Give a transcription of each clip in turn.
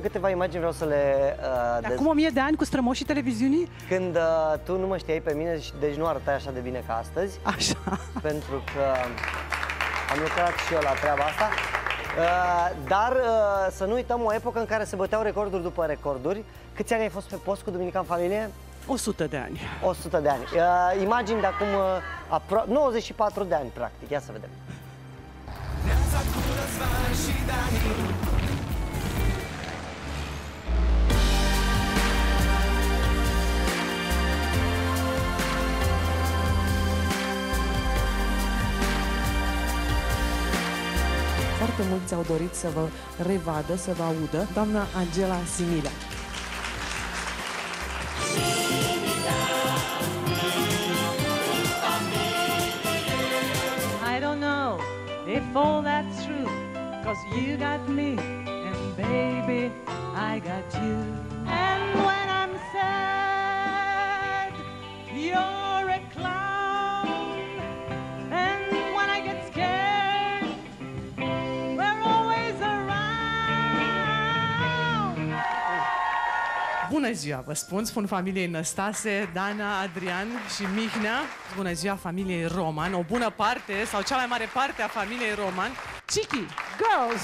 câteva imagini, vreau să le... Uh, de acum o mie de ani cu strămoșii televiziunii? Când uh, tu nu mă știai pe mine, deci nu arătai așa de bine ca astăzi. Așa. Pentru că am lucrat și eu la treaba asta. Uh, dar uh, să nu uităm o epocă în care se băteau recorduri după recorduri. Câți ani ai fost pe post cu Duminica în familie? 100 de ani. 100 de ani. Uh, imagini de acum uh, 94 de ani, practic. Ia să vedem. Mulți au dorit să vă revadă, să vă audă. Doamna Angela. I don't know if all that's true, cause you got me, and baby, I got you. And when I'm sad, you're Bună ziua, vă spun, spun familiei Năstase, Dana, Adrian și Mihnea. Bună ziua familiei Roman, o bună parte sau cea mai mare parte a familiei Roman. Chiki, girls!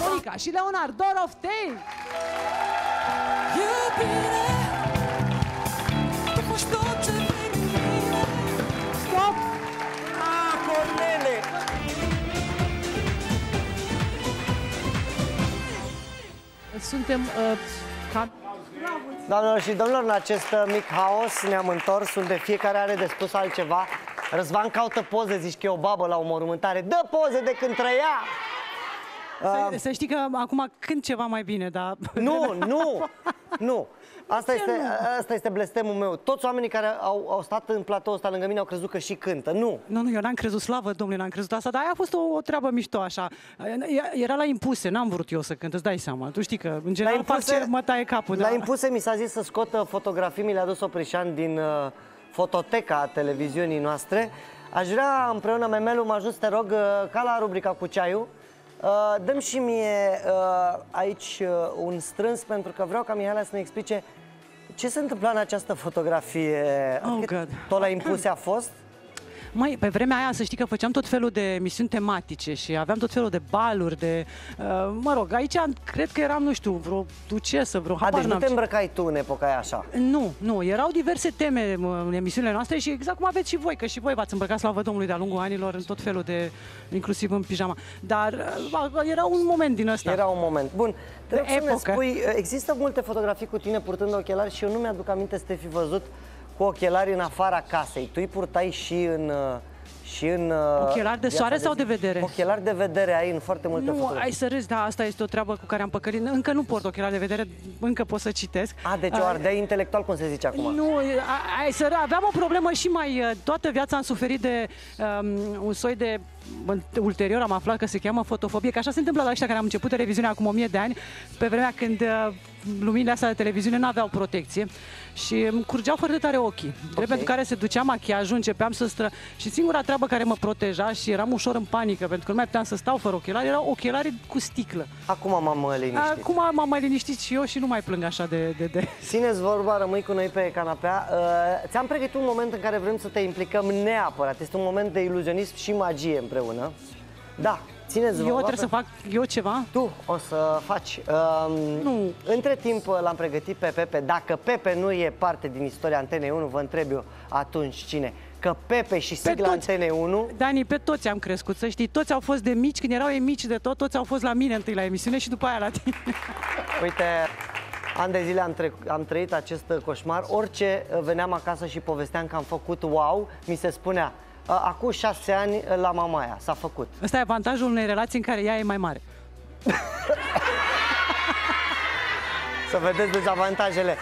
Monica și Leonard Doroftei! Suntem uh, ca... Doamnelor și domnilor, în acest uh, mic haos ne-am întors unde fiecare are de spus altceva. Răzvan caută poze, zici că e o babă la o mormântare. Dă poze de când trăia! Să, să știi că acum când ceva mai bine, dar... Nu, nu, nu. Asta este, asta este blestemul meu. Toți oamenii care au, au stat în platou ăsta lângă mine au crezut că și cântă. Nu. Nu, nu, eu n-am crezut, slavă Domnului, n-am crezut asta, dar aia a fost o, o treabă mișto așa. Era la impuse, n-am vrut eu să cânt, îți dai seama. Tu știi că, în general, fac ce mă taie capul. La da. impuse mi s-a zis să scot uh, fotografii, mi le-a dus Oprișan din uh, fototeca televiziunii noastre. Aș vrea împreună, Memelu, mă ajut să te rog, uh, ca la rubrica cu ceaiul, uh, dăm și mie uh, aici uh, un strâns, pentru că vreau ca Mihaela să ne explice ce se întâmpla în această fotografie. Oh, Adică God. Tot la impuse a fost? Mai, pe vremea aia să știi că făceam tot felul de emisiuni tematice și aveam tot felul de baluri, de... Uh, mă rog, aici cred că eram, nu știu, vreo ducesă, vreo A, habar deci nu n-am te ce. îmbrăcai tu în epoca aia așa. Nu, nu, erau diverse teme mă, în emisiunile noastre și exact cum aveți și voi, că și voi v-ați îmbrăcat slavă Domnului de-a lungul anilor în tot felul de, inclusiv în pijama. Dar uh, era un moment din ăsta. Era un moment. Bun, te rog să ne epocă. spui, există multe fotografii cu tine purtând ochelari și eu nu mi-aduc aminte să te fi văzut cu ochelari în afara casei. Tu îi purtai și în... uh, Și în uh, Ochelari de viața soare sau de vedere? Ochelari de vedere ai în foarte multe Nu, fotografii. ai să râzi, da, asta este o treabă cu care am păcălit. Încă nu port ochelari de vedere, încă pot să citesc. A, deci o ardeai intelectual, cum se zice acum. Nu, a- ai să râ- aveam o problemă și mai... uh, Toată viața am suferit de um, un soi de... Ulterior am aflat că se cheamă fotofobie, că așa se întâmplă la ăștia care am început televiziunea acum 1000 de ani, pe vremea când uh, luminile astea de televiziune nu aveau protecție și îmi curgeau foarte tare ochii. Drept Ok. pentru care se ducea machiajul, începeam să stră... Și singura treabă care mă proteja și eram ușor în panică, pentru că nu mai puteam să stau fără ochelari, erau ochelari cu sticlă. Acum m-am uh, liniștit. Acum m-am mai liniștit și eu și nu mai plâng așa de... de, de... Țineți vorba, rămâi cu noi pe canapea. Uh, ți-am pregătit un moment în care vrem să te implicăm neapărat. Este un moment de iluzionism și magie împreună. Da, țineți vorba. Eu trebuie pe- să fac eu ceva? Tu o să faci. Um, Nu. Între timp uh, l-am pregătit pe Pepe. Dacă Pepe nu e parte din istoria Antenei 1, vă întreb eu atunci cine? Că Pepe și sigla toți. Antenei 1 Dani, pe toți am crescut, să știi. Toți au fost de mici, când erau ei mici de tot, toți au fost la mine întâi la emisiune și după aia la tine. Uite, ani de zile am, tre- am trăit acest uh, coșmar. Orice uh, veneam acasă și povesteam că am făcut wow, mi se spunea "Uh, acum șase ani uh, la Mamaia s-a făcut. Ăsta e avantajul unei relații în care ea e mai mare. Să vedeți dezavantajele.